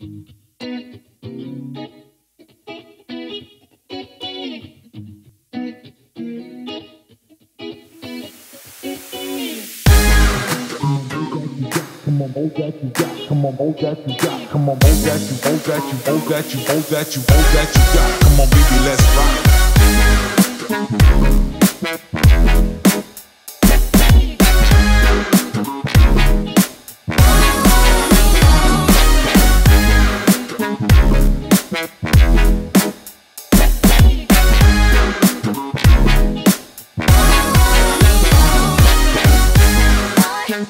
Come on, hold that you got. Come on, hold that you got. Come on, hold that you, hold that you, hold that you, hold that you, hold that you got. Come on, baby, let's rock. Come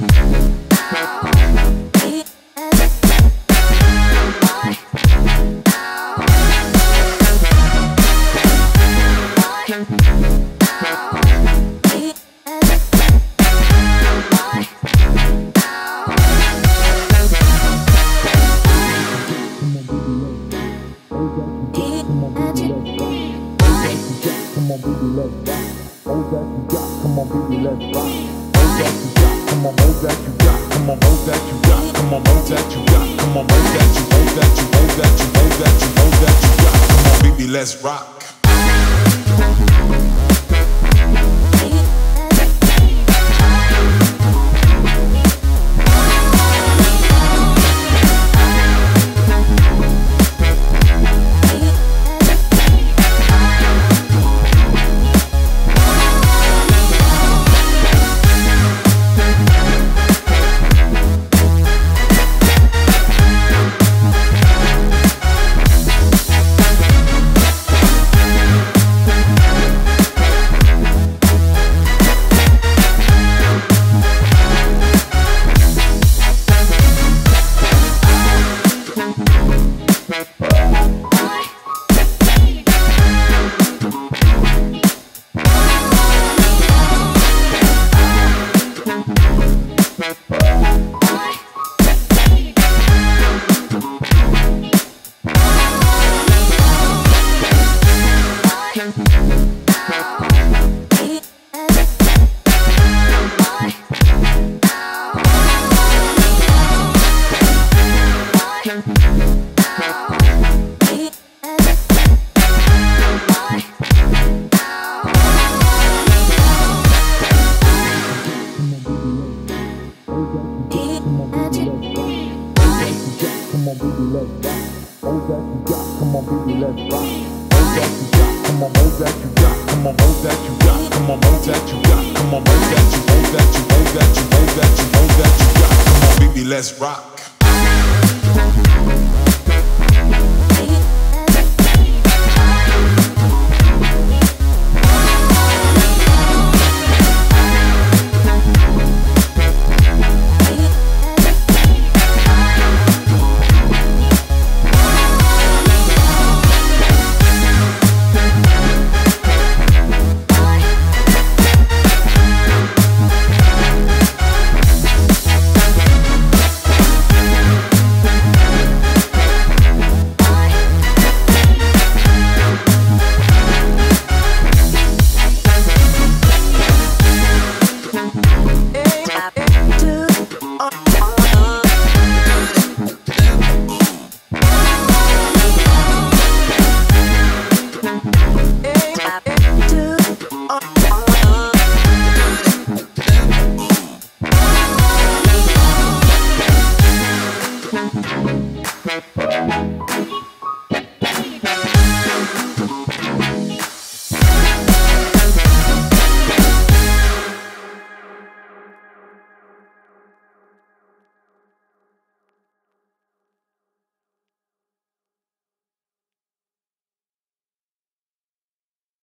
on, baby, let's rock. Hold that you got. Come on, baby, let's rock. Hold that you got. Come on, hold that you got. Come on, hold that you got. Come on, hold that you got. Come on, hold that you, hold that you, hold that you, hold that you, hold that you got. Come on, baby, let's rock. Let's rock. Hold that you got. Come on, baby, let's rock. Hold that you got. Come on, hold that you got. Come on, hold that you got. Come on, hold that you got. Come on, hold that you, hold that you, hold that you, hold that you, hold that you got. Come on, baby, let's rock.